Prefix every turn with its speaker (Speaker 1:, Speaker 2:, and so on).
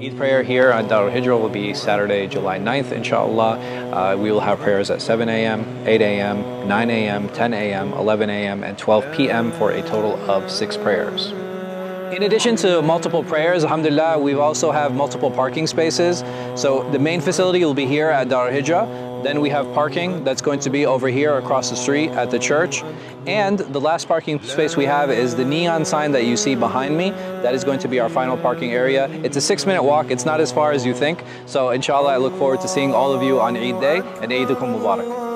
Speaker 1: Eid prayer here at Dar Al-Hijrah will be Saturday, July 9th, inshallah. Uh, we will have prayers at 7 a.m., 8 a.m., 9 a.m., 10 a.m., 11 a.m., and 12 p.m. for a total of six prayers. In addition to multiple prayers, alhamdulillah, we also have multiple parking spaces. So the main facility will be here at Dar Hijra. Then we have parking that's going to be over here across the street at the church. And the last parking space we have is the neon sign that you see behind me. That is going to be our final parking area. It's a six minute walk. It's not as far as you think. So inshallah, I look forward to seeing all of you on Eid Day and Eidukum Mubarak.